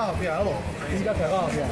较后边好无？应该调到后边，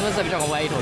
是们是比较歪一头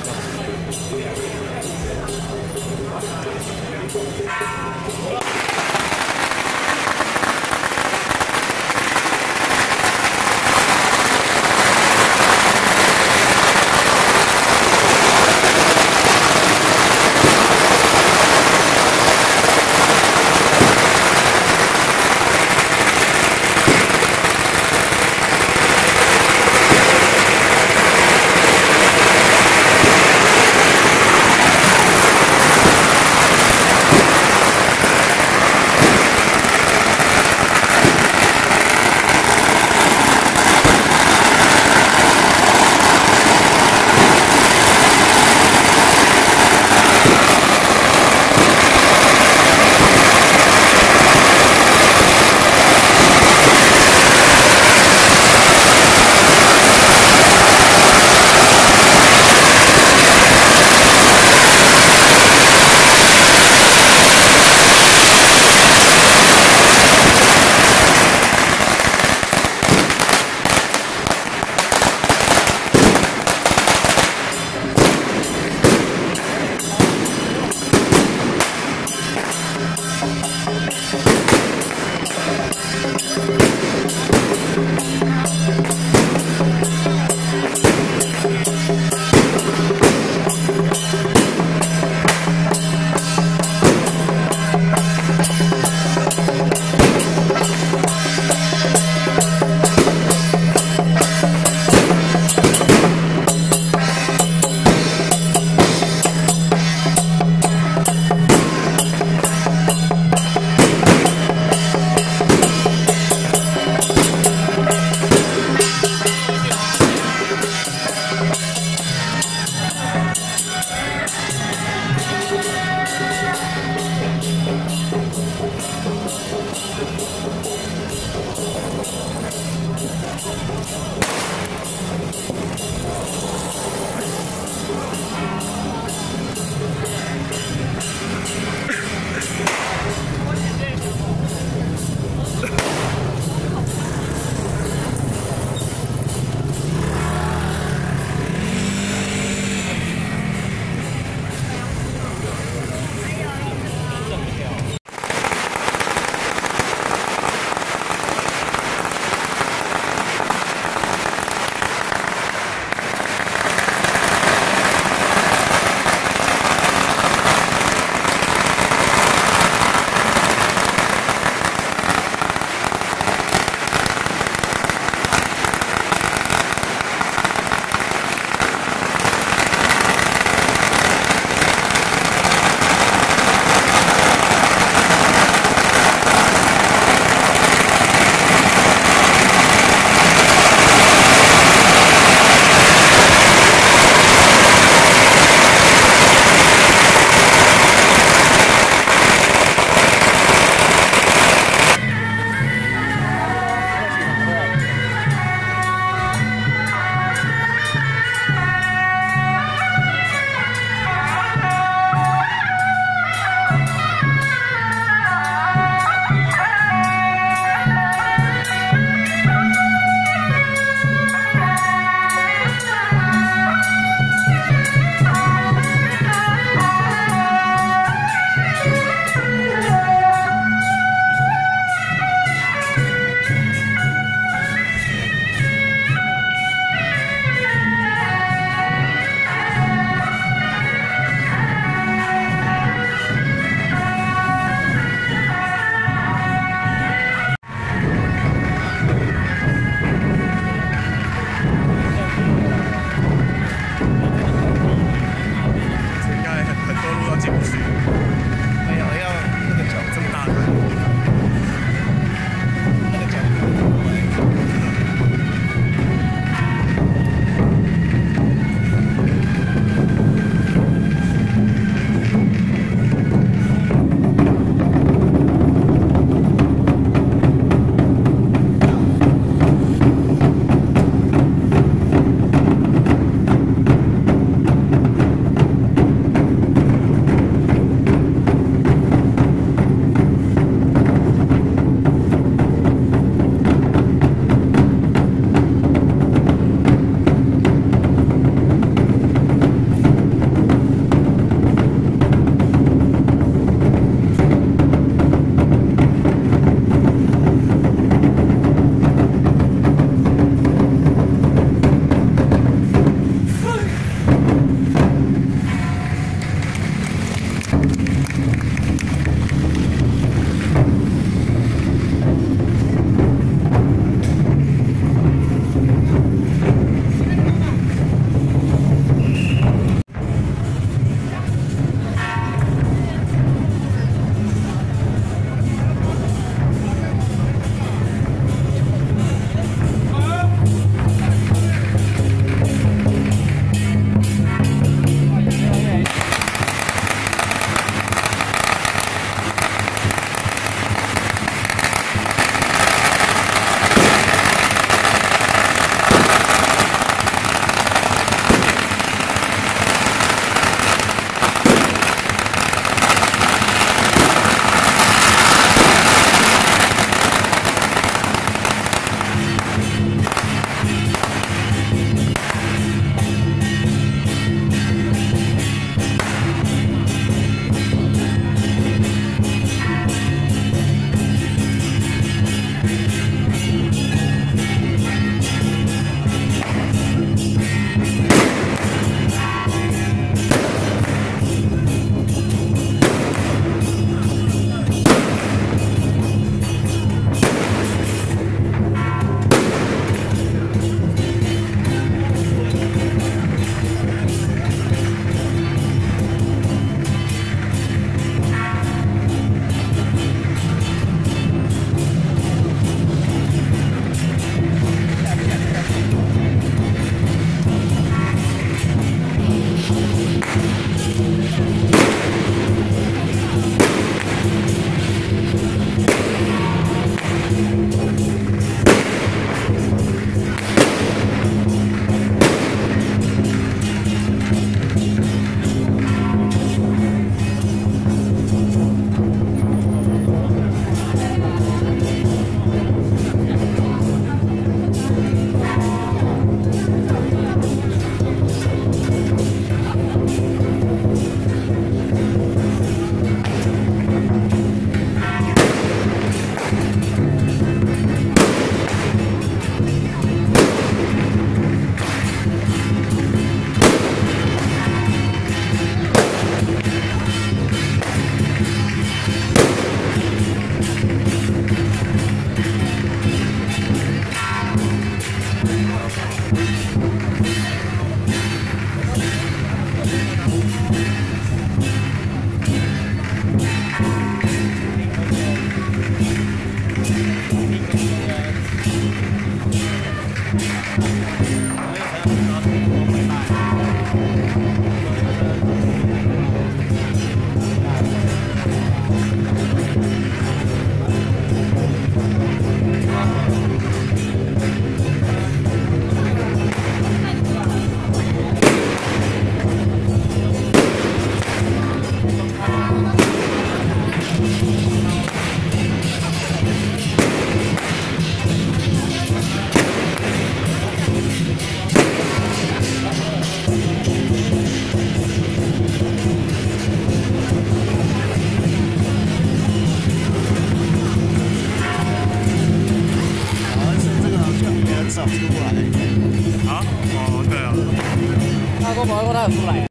出来。